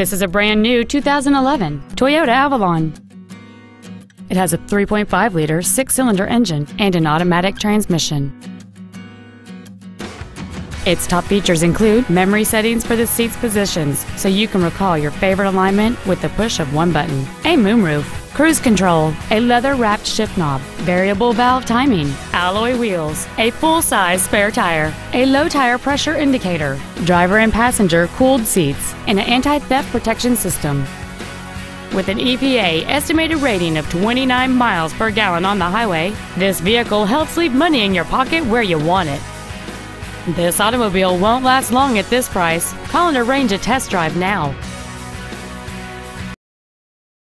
This is a brand new 2011 Toyota Avalon. It has a 3.5 liter six cylinder engine and an automatic transmission. Its top features include memory settings for the seat's positions, so you can recall your favorite alignment with the push of one button, a moonroof, cruise control, a leather-wrapped shift knob, variable valve timing, alloy wheels, a full-size spare tire, a low tire pressure indicator, driver and passenger cooled seats, and an anti-theft protection system. With an EPA estimated rating of 29 miles per gallon on the highway, this vehicle helps leave money in your pocket where you want it. This automobile won't last long at this price. Call and arrange a test drive now.